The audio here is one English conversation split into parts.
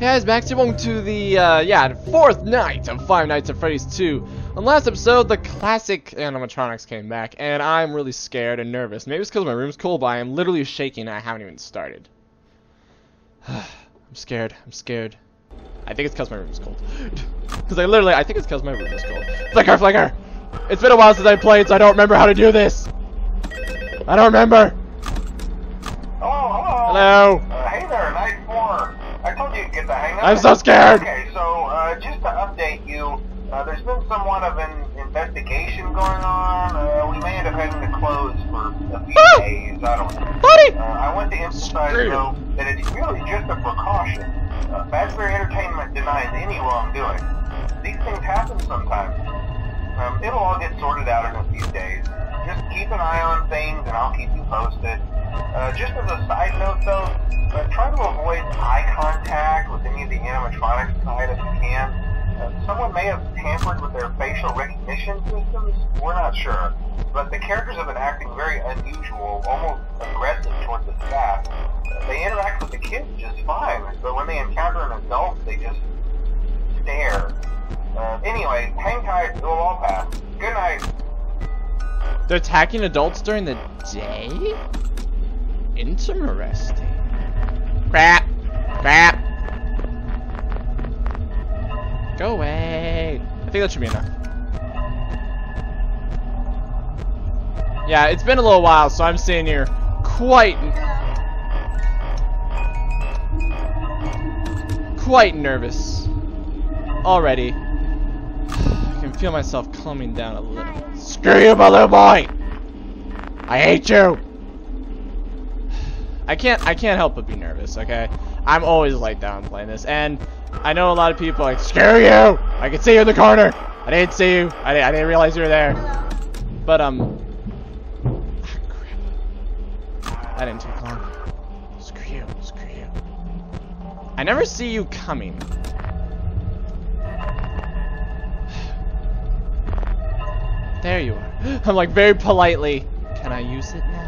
Hey guys, Max here. Welcome to the, uh, yeah, fourth night of Five Nights at Freddy's 2. On last episode, the classic animatronics came back, and I'm really scared and nervous. Maybe it's because my room's cold, but I am literally shaking and I haven't even started. I'm scared. I'm scared. I think it's because my room's cold. Because I literally, I think it's because my room is cold. Flicker, flicker! It's been a while since I played, so I don't remember how to do this. I don't remember. Oh, hello. Hello. Uh, hey there, night four. I told you to get the hang of I'm so scared. Okay, so uh, just to update you, uh, there's been somewhat of an investigation going on. Uh, we may end up having to close for a few Ah! days. I don't know. Buddy! Uh, I want to emphasize, Screw. though, that it's really just a precaution. Uh, Fazbear Entertainment denies any wrongdoing. These things happen sometimes. Um, it'll all get sorted out in a few days. Just keep an eye on things, and I'll keep you posted. Uh, just as a side note, though, try to avoid eye contact with any of the animatronics side if you can. Uh, someone may have tampered with their facial recognition systems. We're not sure. But the characters have been acting very unusual, almost aggressive towards the staff. They interact with the kids just fine, but when they encounter an adult, they just stare. Uh, anyway, hang tight, it'll all pass. Good night. They're attacking adults during the day? Interesting. Crap. Crap. Go away. I think that should be enough. Yeah, it's been a little while, so I'm sitting here quite... Quite nervous. Already. I can feel myself calming down a little. Screw you, my little boy! I hate you! I can't I can't help but be nervous, okay? I'm always like that when playing this, and I know a lot of people like, screw you! I can see you in the corner! I didn't see you! I didn't, I didn't realize you were there. But, um... ah. That didn't take long. Screw you, screw you. I never see you coming. There you are. I'm like very politely. Can I use it now?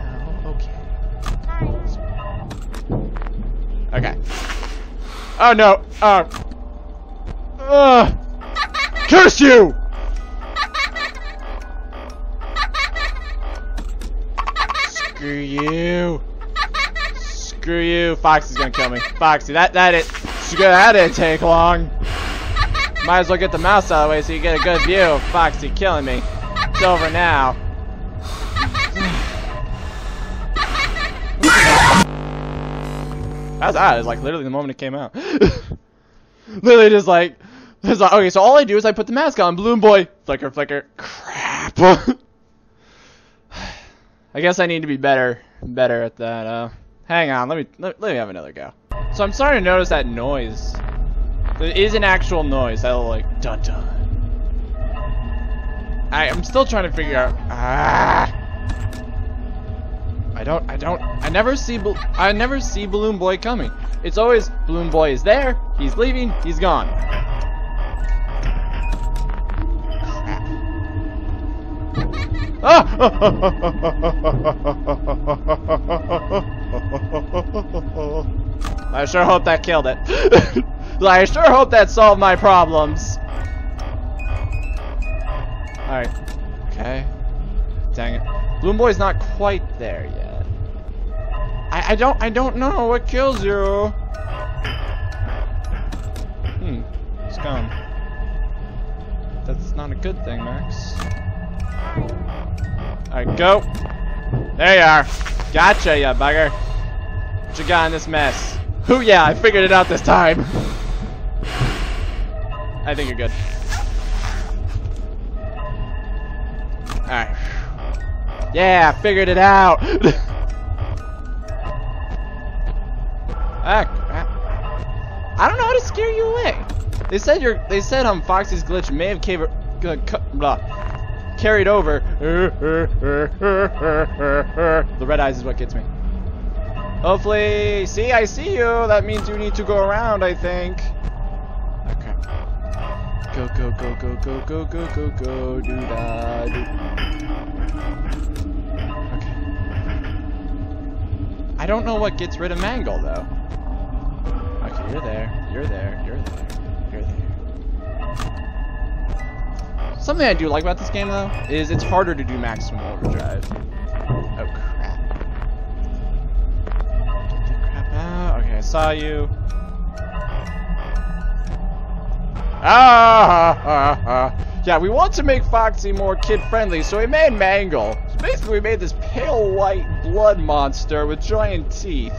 Oh no. Oh. Ugh. Curse you! Screw you. Screw you. Foxy's gonna kill me. Foxy, that that it. That didn't take long. Might as well get the mouse out of the way so you get a good view of Foxy killing me. It's over now. That's that is like literally the moment it came out. literally just like, it's like, okay, so all I do is I put the mask on, balloon boy, flicker, flicker, crap. I guess I need to be better, better at that. Uh, hang on, let me let, let me have another go. So I'm starting to notice that noise. There is an actual noise that'll like dun dun. I am still trying to figure out. Ah. I don't. I don't. I never see. I never see Balloon Boy coming. It's always Balloon Boy is there. He's leaving. He's gone. Ah! I sure hope that killed it. I sure hope that solved my problems. Alright. Okay. Dang it. Balloon Boy's not quite there yet. I, I don't I don't know what kills you. Hmm. It's gone. That's not a good thing, Max. Alright, go. There you are. Gotcha, you bugger. What you got in this mess? Who? Yeah, I figured it out this time. I think you're good. Alright. Yeah, figured it out. ah, crap. I don't know how to scare you away. They said your they said um Foxy's glitch may have caver, uh, carried over. the red eyes is what gets me. Hopefully, see, I see you. That means you need to go around, I think. Okay. Go, go, go, go, go, go, go, go, go, do da do. Okay. I don't know what gets rid of Mangle though. You're there. You're there. You're there. You're there. Something I do like about this game, though, is it's harder to do maximum overdrive. Oh, crap. Get the crap out. Okay, I saw you. Ah, ah, ah. Yeah, we want to make Foxy more kid-friendly, so we made Mangle. So basically, we made this pale white blood monster with giant teeth.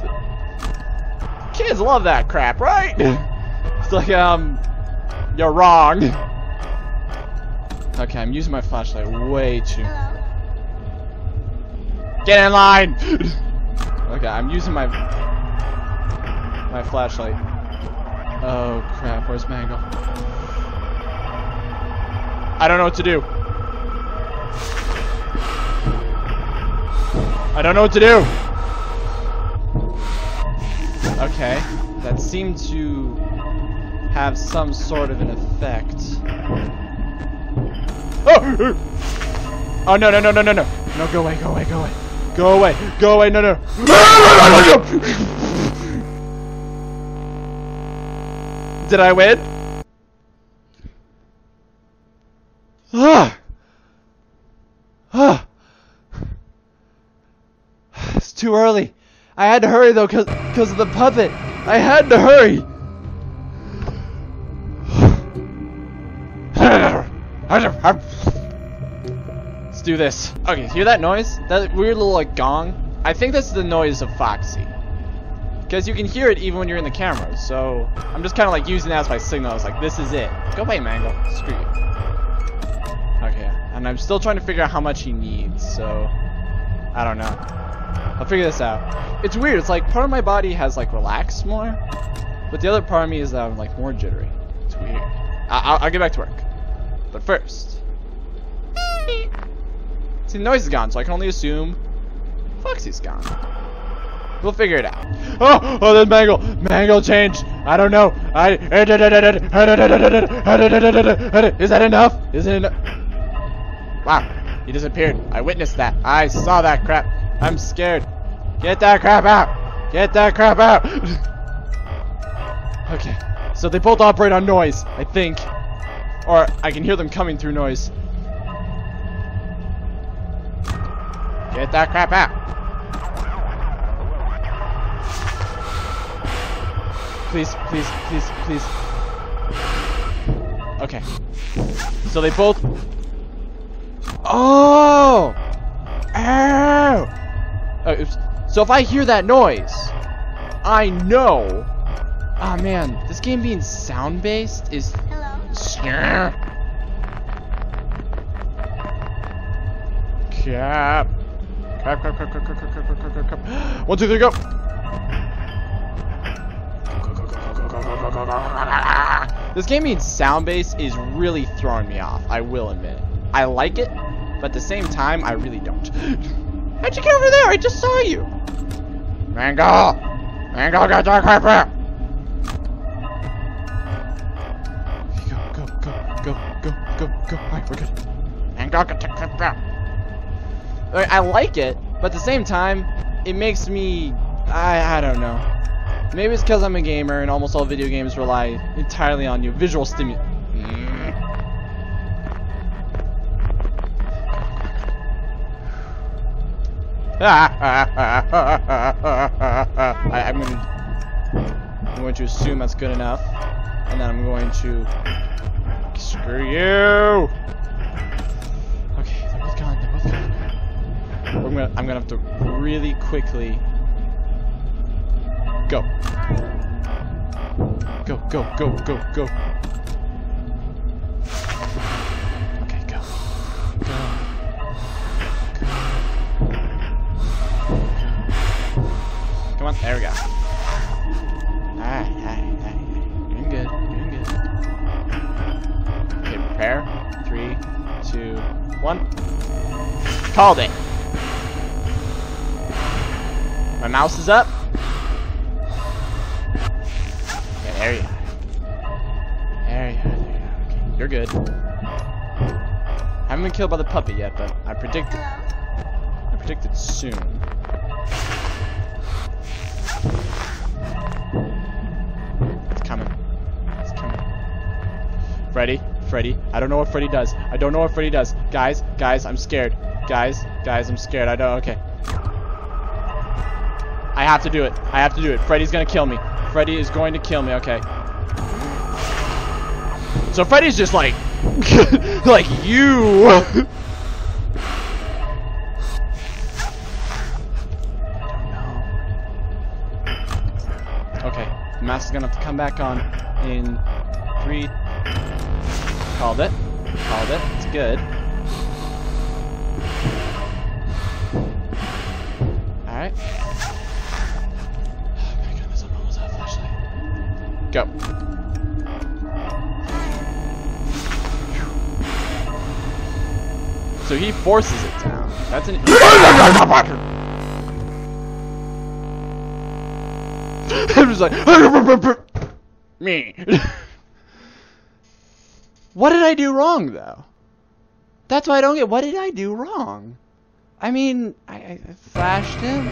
Kids love that crap, right? it's like, um, you're wrong. Okay, I'm using my flashlight way too. Get in line! okay, I'm using my my flashlight. Oh crap, where's Mangle? I don't know what to do. I don't know what to do. Okay, that seemed to have some sort of an effect. Oh! Oh no no no no no no! No, go away, go away, go away, go away, go away! No no! Did I win? Ah! Ah! It's too early. I had to hurry though, cause, cause of the puppet. I had to hurry. Let's do this. Okay, hear that noise? That weird little like gong? I think that's the noise of Foxy. Because you can hear it even when you're in the camera, so I'm just kind of like using that as my signal. I was like, this is it. Go away, Mangle. Screw you. Okay, and I'm still trying to figure out how much he needs, so I don't know. I'll figure this out. It's weird. It's like part of my body has like relaxed more, but the other part of me is um, like more jittery. It's weird. I I'll, I'll get back to work. But first, see the noise is gone, so I can only assume Foxy's gone. We'll figure it out. Oh, oh, there's Mangle. Mangle changed. I don't know. I. Is that enough? Is it enough? Wow, he disappeared. I witnessed that. I saw that crap. I'm scared. Get that crap out. Get that crap out. okay, so they both operate on noise, I think. Or I can hear them coming through noise. Get that crap out. Please, please, please, please. Okay. So they both... Oh! Ow! Oh, oops. So if I hear that noise, I know... Ah, oh, man. This game being sound-based is... Hello. Cap. Cap, cap, cap, cap, cap, cap, cap, cap, cap, cap. One, two, three, go! This game being sound-based is really throwing me off, I will admit. I like it, but at the same time, I really don't. How'd you get over there? I just saw you! Mango! Mango, get crap out! Go, go, go, go, go, go, go. Alright, we're good. Mango, get crap out! Alright, I like it, but at the same time, it makes me... I, I don't know. Maybe it's because I'm a gamer and almost all video games rely entirely on you visual stimulus. I, I'm going to I'm going to assume that's good enough, and then I'm going to screw you. Okay, they're both gone. They're both gone. I'm gonna I'm gonna have to really quickly Go. Go, go, go, go, go. On, there we go. Alright, alright, alright. Doing good, doing good. Okay, prepare. Three, two, one. Called it. My mouse is up. There you are. There you are, there you are. Okay, you're good. haven't been killed by the puppet yet, but I predicted I predicted soon. Freddy, Freddy. I don't know what Freddy does. I don't know what Freddy does. Guys, guys, I'm scared. Guys, guys, I'm scared. I don't. Okay. I have to do it. I have to do it. Freddy's gonna kill me. Freddy is going to kill me. Okay. So Freddy's just like, like you. Okay, the mask is gonna have to come back on in three. Called it. Called it. It's good. Alright. Flashlight. Go. So he forces it down. That's an. I'm just like me. what did I do wrong though? That's why I don't get. What did I do wrong? I mean, I, I flashed him.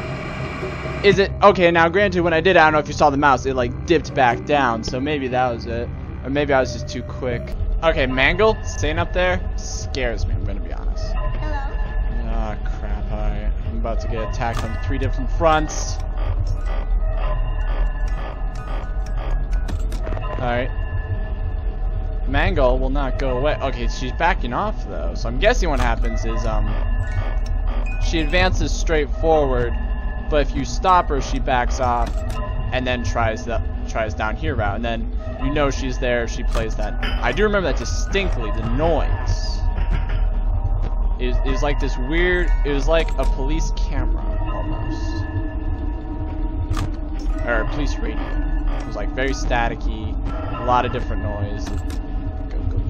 Is it okay? Now, granted, when I did, I don't know if you saw the mouse. It like dipped back down, so maybe that was it, or maybe I was just too quick. Okay, Mangle staying up there scares me. I'm gonna be honest. Hello? Ah, crap. Alright. I'm about to get attacked on three different fronts. Alright. Mangle will not go away. Okay, she's backing off though. So I'm guessing what happens is um she advances straight forward, but if you stop her, she backs off and then tries the tries down here route, and then you know she's there. She plays that. I do remember that distinctly. The noise. It was like this weird. It was like a police camera almost, or a police radio. It was like very staticky, a lot of different noise.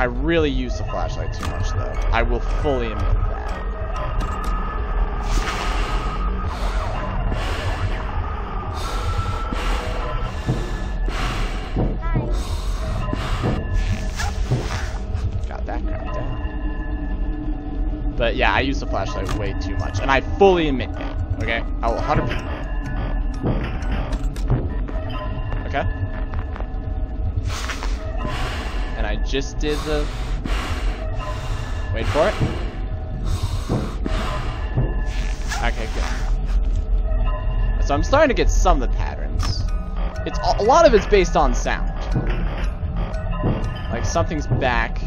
I really use the flashlight too much though. I will fully admit that. Got that crap down. But yeah, I use the flashlight way too much, and I fully admit that. Okay, I will 100. Just did the. Wait for it. Okay, good. So I'm starting to get some of the patterns. It's a lot of it's based on sound. Like something's back.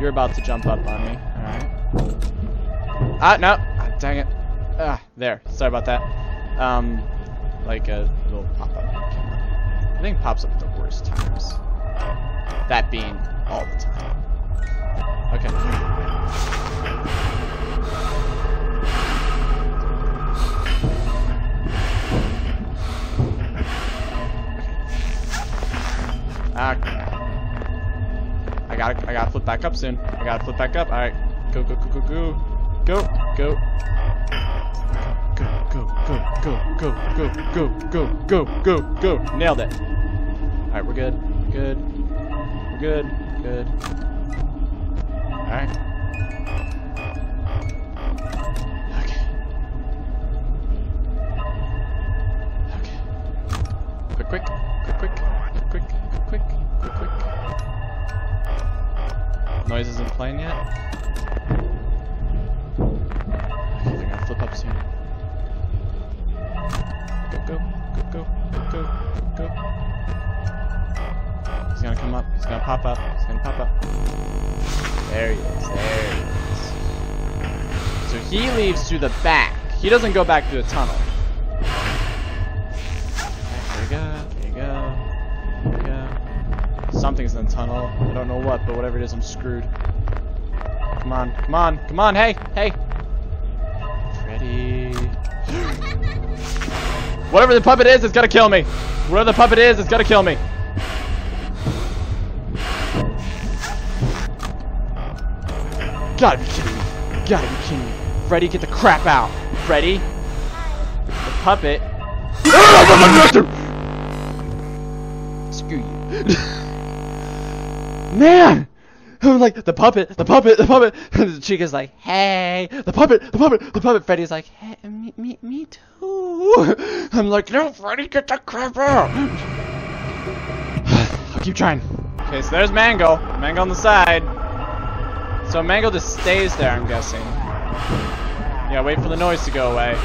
You're about to jump up on me. Alright. Ah, no. Ah, dang it. Ah, there. Sorry about that. Um, like a little pop-up. I think pops up at the worst times. That being all the time. Okay. Ah. I gotta, I gotta flip back up soon. I gotta flip back up. All right, go, go, go, go, go, go, go, go, go, go, go, go, go, go, go, go, go. Nailed it. All right, we're good, good, we're good. Good. Alright. Noise isn't playing yet. Go, go, go. come up. He's gonna pop up. He's gonna pop up. There he is. There he is. So he leaves through the back. He doesn't go back through the tunnel. There you go. There you go. There you go. Something's in the tunnel. I don't know what, but whatever it is, I'm screwed. Come on. Come on. Come on. Hey. Hey. Freddy. Whatever the puppet is, it's gonna kill me. Whatever the puppet is, it's gonna kill me. Gotta be kidding me. Gotta be kidding me. Freddy, get the crap out. Freddy, the puppet. Screw you. Man! I'm like, the puppet, the puppet, the puppet. And Chica's like, hey, the puppet, the puppet, the puppet. Freddy's like, hey, me, me, me too. I'm like, no, Freddy, get the crap out. I'll keep trying. Okay, so there's Mango. Mango on the side. So Mango just stays there, I'm guessing. Yeah, wait for the noise to go away.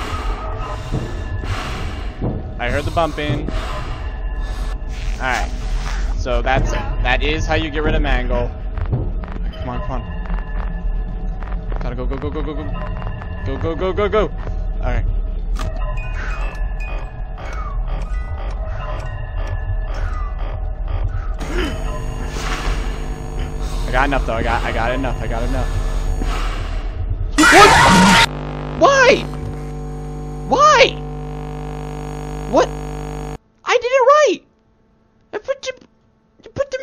I heard the bumping. Alright. So that's that is how you get rid of Mangle. Come on, come on. Gotta go, go, go, go, go, go. Go, go, go, go, go. Alright. Got enough though, I got I got enough, I got enough. What? Why? Why? What? I did it right! I put you you put them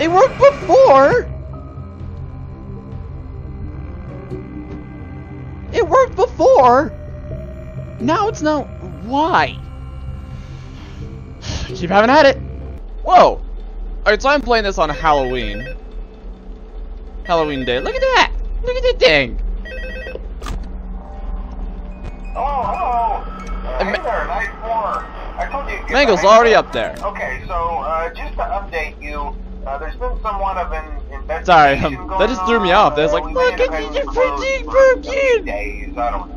It worked before! It worked before! Now it's not. Why? Keep having at it. Whoa! Alright, so I'm playing this on Halloween. Halloween day. Look at that! Look at that thing! Oh, hello. Uh, And hey Ma- there, night four. I told you. to get Mangle's already up there. Okay, so uh, just to update you, uh, there's been somewhat of an investigation Sorry, um, that just threw me off. That's like, look at have you, been you're closed pretty for broken. Days, I don't know.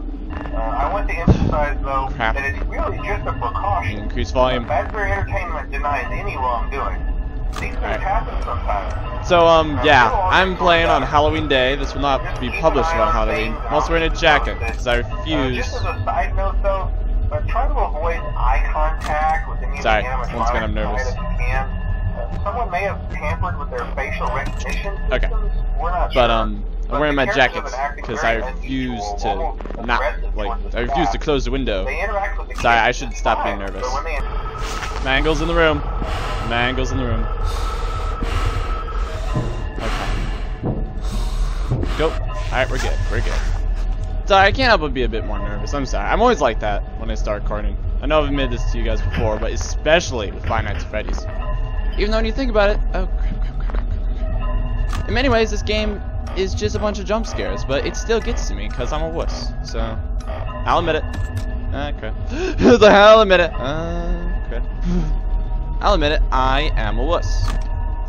Uh, I want to emphasize though Crap. that it's really just a precaution. Increase volume. Fazbear Entertainment denies any wrongdoing. These things Alright. happen sometimes. So, um, yeah, I'm playing on Halloween day. This will not be published on Halloween. I'm also wearing a jacket, because I. Uh, refuse. just as a side note though, uh, try to avoid eye contact with any Sorry, once again, I'm nervous. if you can. Uh, someone may have tampered with their facial recognition Okay. systems. We're not But, um, I'm wearing my jacket, because I refuse to not, like, I refuse to close the window. Sorry, I should stop being nervous. Mangle's in the room. Mangle's in the room. Okay. Go. Alright, we're good. We're good. Sorry, I can't help but be a bit more nervous. I'm sorry. I'm always like that when I start recording. I know I've admitted this to you guys before, but especially with Five Nights at Freddy's. Even though when you think about it, oh crap, crap, crap, crap, crap. In many ways, this game is just a bunch of jump scares, but it still gets to me because I'm a wuss. So, I'll admit it. Ah, crap. the hell admit it. Ah, crap. I'll admit it. I am a wuss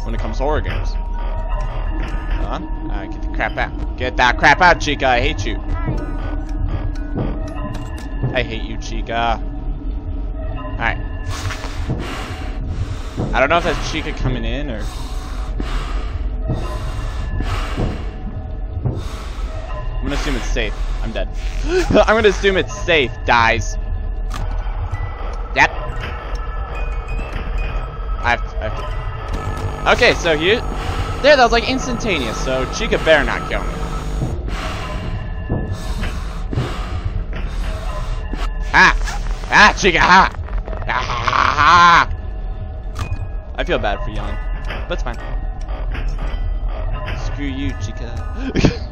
when it comes to horror games. Come on. Alright, get the crap out. Get that crap out, Chica. I hate you. I hate you, Chica. Alright. I don't know if that's Chica coming in or. I'm gonna assume it's safe. I'm dead. I'm gonna assume it's safe, dies. Yep. I have to, I have to. Okay, so you. There, that was like instantaneous, so Chica better not kill me. Ah! Ah, Chica, ha! Ah! I feel bad for yelling. But it's fine. Screw you, Chica.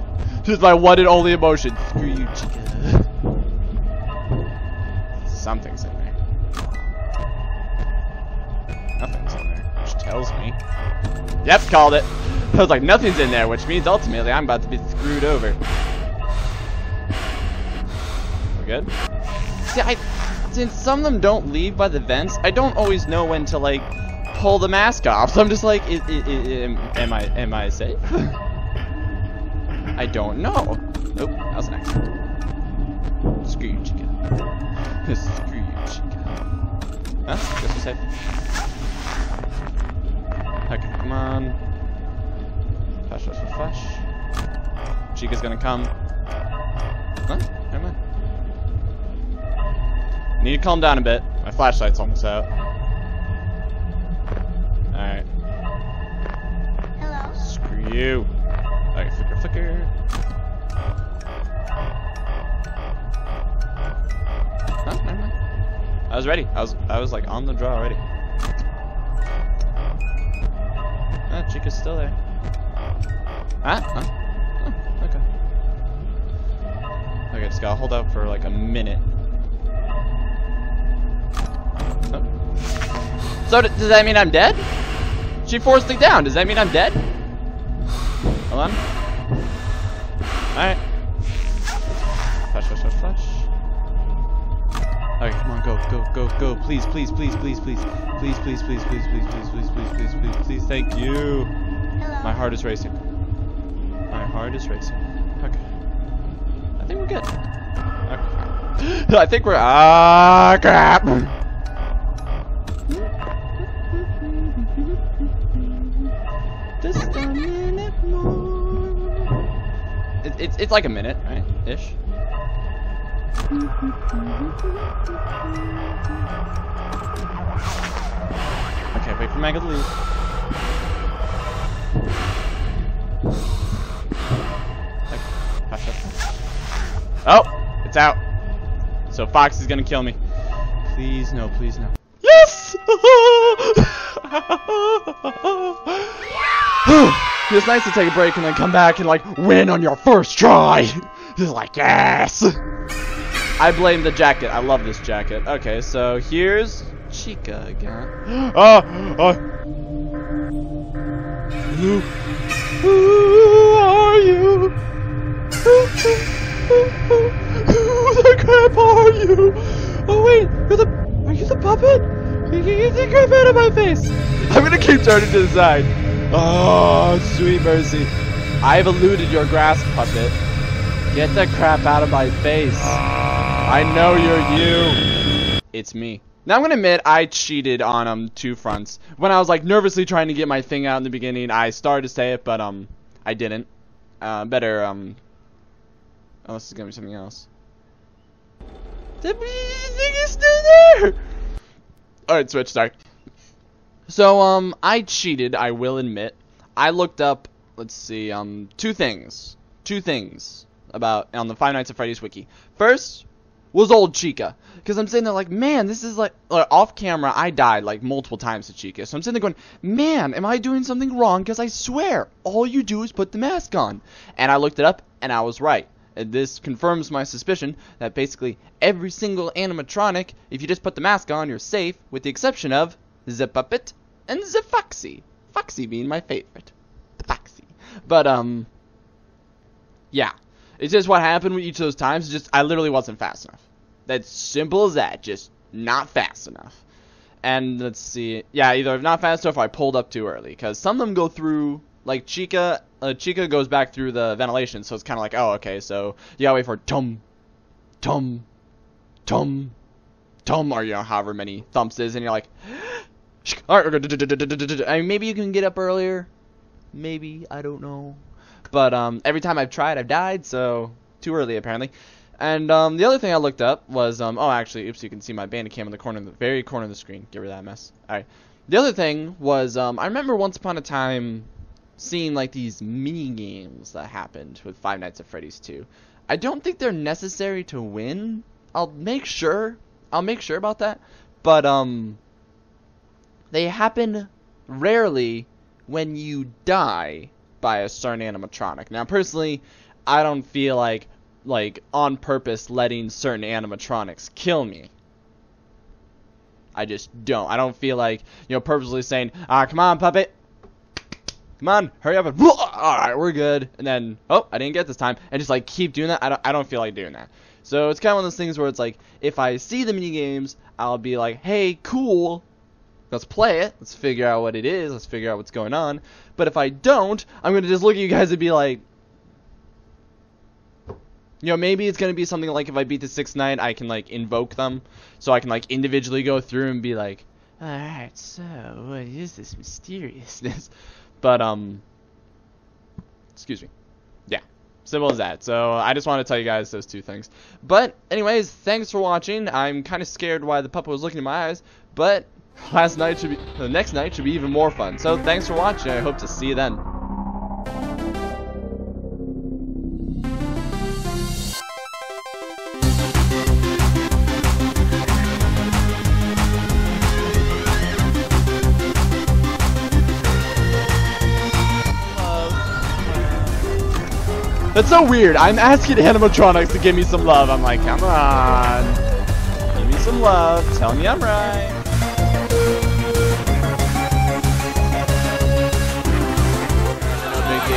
Just my one and only emotion. Screw you, Chica. Something's in there. Nothing's in there, which tells me. Yep, called it. I was like, nothing's in there, which means ultimately I'm about to be screwed over. We're good? See, I, since some of them don't leave by the vents, I don't always know when to like pull the mask off. So I'm just like, i i i am, am I am I safe? I don't know. Nope, that was an accident. Screw you, chicken. Screw you, chicken. Huh? Guess we're safe. Okay, come on. Flash, flash, flash, flash. Chica's gonna come. Huh? Never mind. Need to calm down a bit. My flashlight's almost out. Alright. Hello. Screw you. Huh? Never mind. I was ready. I was I was like on the draw already. Ah, Chica's still there. Huh? Huh? Okay. Okay, just gotta hold out for like a minute. Oh. So does that mean I'm dead? She forced it down. Does that mean I'm dead? Hold on. Alright. Flash, flash, flash, flash. Okay, come on, go, go, go, go. Please, please, please, please, please. Please, please, please, please, please, please, please, please, please, please, please. Thank you. My heart is racing. My heart is racing. Okay. I think we're good. Okay. I think we're. Ah, crap! It's it's like a minute, right? Ish. Okay, wait for Mega to leave. Oh, it's out. So Fox is gonna kill me. Please no, please no. Yes! it's nice to take a break and then come back and like win on your first try. Just like yes. I blame the jacket. I love this jacket. Okay, so here's Chica again. Oh, oh. Who, who are you? Who, the crap are you? Oh wait, you're the, are you the puppet? You get the crap out of my face. I'm gonna keep turning to the side. Oh, sweet mercy. I've eluded your grasp, puppet. Get the crap out of my face. I know you're you. It's me. Now I'm gonna admit I cheated on um two fronts. When I was like nervously trying to get my thing out in the beginning, I started to say it, but um I didn't. Uh, better um. Oh, this is gonna be something else. The thing is still there. All right, switch. Sorry. So um, I cheated. I will admit. I looked up. Let's see. Um, two things. Two things about on the Five Nights at Freddy's wiki. First was old Chica. Because I'm sitting there like, man, this is like, uh, off camera, I died like multiple times to Chica. So I'm sitting there going, man, am I doing something wrong? Because I swear, all you do is put the mask on. And I looked it up, and I was right. And this confirms my suspicion that basically every single animatronic, if you just put the mask on, you're safe, with the exception of the Puppet and the Foxy. Foxy being my favorite. The Foxy. But, um, yeah. It's just what happened with each of those times. Just, I literally wasn't fast enough. That's simple as that. Just not fast enough. And let's see. Yeah, either I'm not fast enough or I pulled up too early. Because some of them go through, like Chica, uh, Chica goes back through the ventilation. So it's kind of like, oh, okay. So you gotta wait for tum, tum, tum, tum, or you know, however many thumps is. And you're like, I mean, maybe you can get up earlier. Maybe. I don't know. But um, every time I've tried, I've died. So too early apparently. And um, the other thing I looked up was um, oh actually, oops, you can see my Bandicam in the corner, the very corner of the screen. Get rid of that mess. All right. The other thing was um, I remember once upon a time seeing like these mini games that happened with Five Nights at Freddy's 2. I don't think they're necessary to win. I'll make sure. I'll make sure about that. But um, they happen rarely when you die by a certain animatronic. Now, personally, I don't feel like like on purpose letting certain animatronics kill me. I just don't. I don't feel like you know purposely saying, "Ah, come on, puppet, come on, hurry up and all right, we're good," and then oh, I didn't get this time, and just like keep doing that. I don't. I don't feel like doing that. So it's kind of one of those things where it's like, if I see the mini games, I'll be like, "Hey, cool, let's play it. Let's figure out what it is. Let's figure out what's going on." But if I don't, I'm gonna just look at you guys and be like, you know, maybe it's gonna be something like if I beat the sixth night, I can like invoke them, so I can like individually go through and be like, all right, so what is this mysteriousness? But um, excuse me, yeah. Simple as that. So I just want to tell you guys those two things. But anyways, thanks for watching. I'm kind of scared why the puppet was looking in my eyes, but last night should be the next night should be even more fun. So thanks for watching. I hope to see you then. That's so weird. I'm asking animatronics to give me some love. I'm like, come on. Give me some love. Tell me I'm right.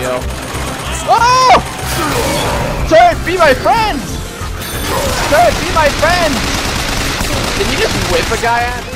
Deal. Oh! Turret, be my friend! Turret, be my friend! Did you just whip a guy at me?